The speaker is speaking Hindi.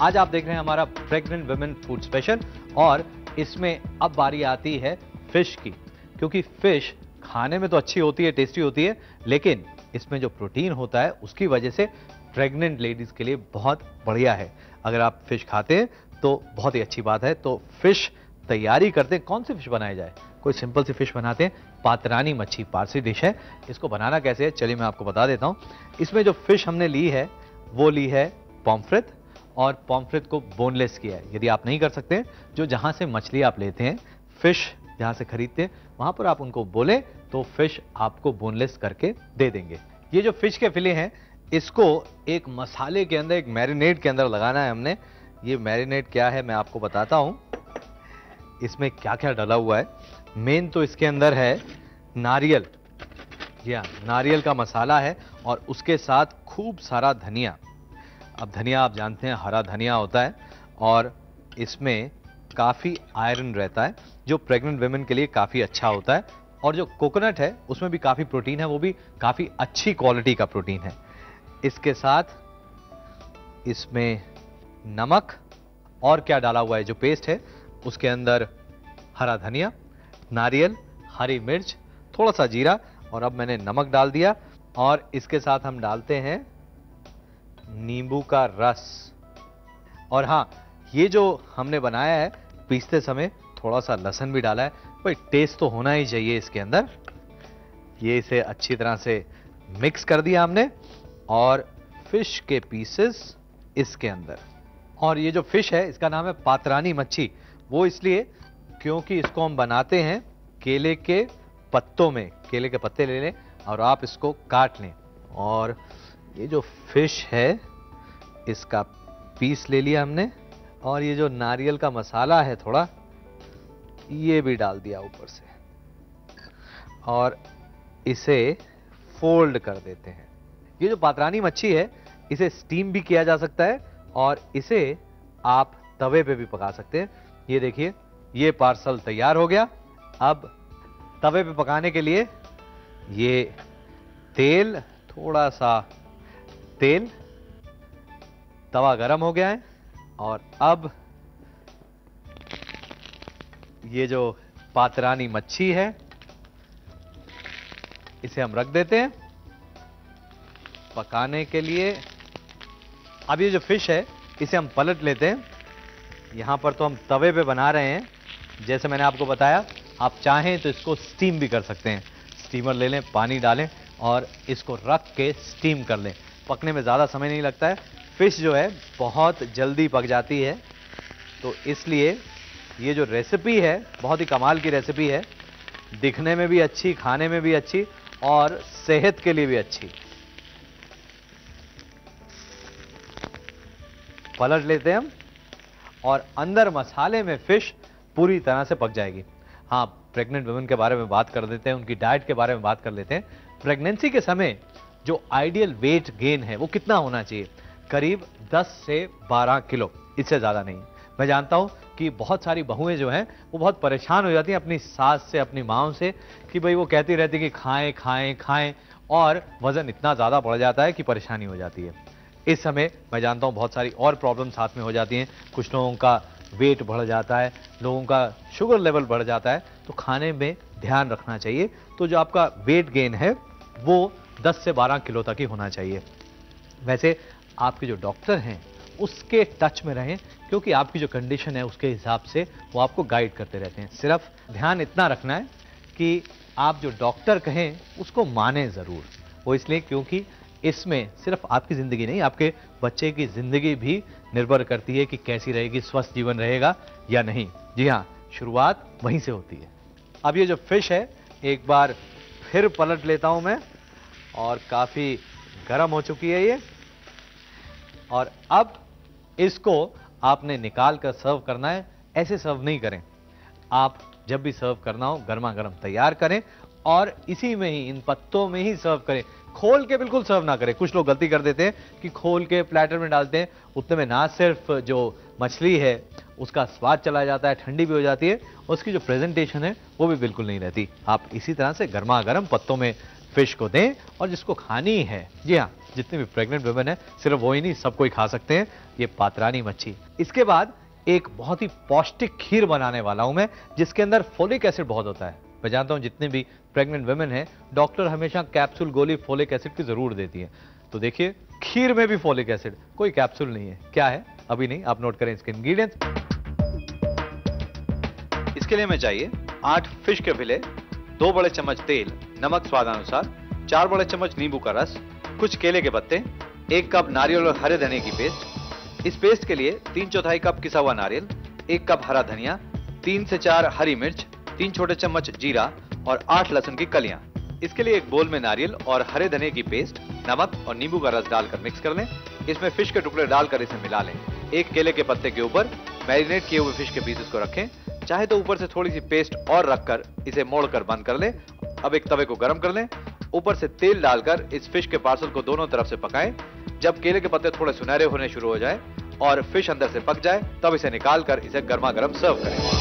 आज आप देख रहे हैं हमारा प्रेग्नेंट वुमेन फ़ूड स्पेशल और इसमें अब बारी आती है फ़िश की, क्योंकि फ़िश खाने में तो अच्छी होती है टेस्टी होती है, लेकिन इसमें जो प्रोटीन होता है, उसकी वजह से प्रेग्नेंट लेडीज़ के लिए बहुत बढ़िया है। अगर आप फ़िश खाते हैं तो बहुत ही अच्छी बात है। तो फ़िश तैयारी करते हैं। कौन सी फ़िश बनाई जाए? कोई सिंपल सी फ़िश बनाते हैं। पातरानी मच्छी, पारसी डिश है। इसको बनाना कैसे है, चलिए मैं आपको बता देता हूँ। इसमें जो फ़िश हमने ली है, वो ली है पॉम्फ्रेट और पॉम्फ्रेट को बोनलेस किया है। यदि आप नहीं कर सकते, जो जहाँ से मछली आप लेते हैं फ़िश जहाँ से खरीदते हैं, वहाँ पर आप उनको बोले तो फ़िश आपको बोनलेस करके दे देंगे। ये जो फ़िश के फिले हैं, इसको एक मसाले के अंदर, एक मैरिनेट के अंदर लगाना है हमने। ये मैरिनेट क्या है, मैं आपको बताता हूँ। इसमें क्या क्या डला हुआ है। मेन तो इसके अंदर है नारियल। हाँ नारियल का मसाला है और उसके साथ खूब सारा धनिया। अब धनिया आप जानते हैं, हरा धनिया होता है और इसमें काफ़ी आयरन रहता है, जो प्रेग्नेंट वेमेन के लिए काफ़ी अच्छा होता है और जो कोकोनट है, उसमें भी काफ़ी प्रोटीन है, वो भी काफ़ी अच्छी क्वालिटी का प्रोटीन है। इसके साथ इसमें नमक और क्या डाला हुआ है, जो पेस्ट है, उसके अंदर हरा धनिया, नारियल, हरी मिर्च, थोड़ा सा जीरा और अब मैंने नमक डाल दिया और इसके साथ हम डालते हैं नींबू का रस। और हाँ ये जो हमने बनाया है, पीसते समय थोड़ा सा लहसन भी डाला है भाई टेस्ट तो होना ही चाहिए इसके अंदर। ये इसे अच्छी तरह से मिक्स कर दिया हमने, और फ़िश के पीसेस इसके अंदर। और ये जो फ़िश है, इसका नाम है पातरानी मच्छी। वो इसलिए क्योंकि इसको हम बनाते हैं केले के पत्तों में, केले के पत्ते ले लें और आप इसको काट लें। और ये जो फ़िश है, इसका पीस ले लिया हमने, और ये जो नारियल का मसाला है थोड़ा, ये भी डाल दिया ऊपर से। और इसे फोल्ड कर देते हैं। ये जो पातरानी मच्छी है, इसे स्टीम भी किया जा सकता है, और इसे आप तवे पे भी पका सकते हैं। ये देखिए, ये पार्सल तैयार हो गया। अब तवे पे पकाने के लिए ये तेल थोड़ा सा तेल, तवा गरम हो गया है, और अब ये जो पातरानी मच्छी है, इसे हम रख देते हैं। पकाने के लिए अब ये जो फ़िश है, इसे हम पलट लेते हैं। यहाँ पर तो हम तवे पे बना रहे हैं। जैसे मैंने आपको बताया, आप चाहें तो इसको स्टीम भी कर सकते हैं। स्टीमर ले लें, पानी डालें और इसको रख के स्टीम कर लें। पकने में ज़्यादा समय नहीं लगता है। फ़िश जो है, बहुत जल्दी पक जाती है। तो इसलिए ये जो रेसिपी है, बहुत ही कमाल की रेसिपी है। दिखने में भी अच्छी, खाने में भी अच्छी और सेहत के लिए भी अच्छी। पलट लेते हैं हम और अंदर मसाले में फ़िश पूरी तरह से पक जाएगी। हाँ प्रेग्नेंट वुमेन के बारे में बात कर देते हैं, उनकी डाइट के बारे में बात कर लेते हैं। प्रेगनेंसी के समय जो आइडियल वेट गेन है, वो कितना होना चाहिए? करीब 10 से 12 किलो, इससे ज़्यादा नहीं। मैं जानता हूँ कि बहुत सारी बहुएँ जो हैं, वो बहुत परेशान हो जाती हैं अपनी सास से, अपनी माओ से, कि भाई वो कहती रहती कि खाएँ खाएँ खाएँ, और वज़न इतना ज़्यादा बढ़ जाता है कि परेशानी हो जाती है। इस समय मैं जानता हूँ बहुत सारी और प्रॉब्लम साथ में हो जाती हैं। कुछ लोगों का वेट बढ़ जाता है, लोगों का शुगर लेवल बढ़ जाता है तो खाने में ध्यान रखना चाहिए। तो जो आपका वेट गेन है, वो 10 से 12 किलो तक ही होना चाहिए। वैसे आपके जो डॉक्टर हैं, उसके टच में रहें, क्योंकि आपकी जो कंडीशन है, उसके हिसाब से वो आपको गाइड करते रहते हैं। सिर्फ़ ध्यान इतना रखना है कि आप जो डॉक्टर कहें, उसको माने ज़रूर। वो इसलिए क्योंकि इसमें सिर्फ़ आपकी ज़िंदगी नहीं, आपके बच्चे की ज़िंदगी भी निर्भर करती है कि कैसी रहेगी, स्वस्थ जीवन रहेगा या नहीं। जी हाँ शुरुआत वहीं से होती है। अब ये जो फ़िश है, एक बार फिर पलट लेता हूँ मैं। और काफ़ी गर्म हो चुकी है ये। और अब इसको आपने निकाल कर सर्व करना है। ऐसे सर्व नहीं करें। आप जब भी सर्व करना हो गर्मा गर्म तैयार करें और इसी में ही, इन पत्तों में ही सर्व करें। खोल के बिल्कुल सर्व ना करें। कुछ लोग गलती कर देते हैं कि खोल के प्लेटर में डालते हैं। उतने में ना सिर्फ़ जो मछली है, उसका स्वाद चला जाता है, ठंडी भी हो जाती है, उसकी जो प्रेजेंटेशन है, वो भी बिल्कुल नहीं रहती। आप इसी तरह से गर्मा गर्म पत्तों में फ़िश को दें और जिसको खानी है। जी हाँ जितने भी प्रेग्नेंट वुमेन है, सिर्फ़ वो ही नहीं सबको ही खा सकते हैं। ये पात्रानी मच्छी। इसके बाद एक बहुत ही पौष्टिक खीर बनाने वाला हूँ मैं, जिसके अंदर फोलिक एसिड बहुत होता है। मैं जानता हूँ जितने भी प्रेग्नेंट वुमेन हैं डॉक्टर हमेशा कैप्सूल गोली फोलिक एसिड की ज़रूर देती है। तो देखिए, खीर में भी फोलिक एसिड कोई कैप्सूल नहीं है। क्या है? अभी नहीं, आप नोट करें इसके इंग्रेडिएंट्स इसके लिए हमें चाहिए आठ फ़िश के फिले दो बड़े चम्मच तेल नमक स्वादानुसार चार बड़े चम्मच नींबू का रस, कुछ केले के पत्ते, एक कप नारियल और हरे धनिया की पेस्ट। इस पेस्ट के लिए तीन चौथाई कप किसा हुआ नारियल, एक कप हरा धनिया, तीन से चार हरी मिर्च, तीन छोटे चम्मच जीरा और आठ लहसुन की कलियाँ। इसके लिए एक बोल में नारियल और हरे धनिया की पेस्ट, नमक और नींबू का रस डालकर मिक्स कर लें। इसमें फ़िश के टुकड़े डालकर इसे मिला लें। एक केले के पत्ते के ऊपर मैरिनेट किए हुए फ़िश के पीसेस को रखें। चाहे तो ऊपर से थोड़ी सी पेस्ट और रखकर इसे मोड़कर बंद कर लें अब एक तवे को गर्म कर लें। ऊपर से तेल डालकर इस फ़िश के पार्सल को दोनों तरफ़ से पकाएँ। जब केले के पत्ते थोड़े सुनहरे होने शुरू हो जाए और फ़िश अंदर से पक जाए, तब इसे निकालकर इसे गर्मा गर्म सर्व करें।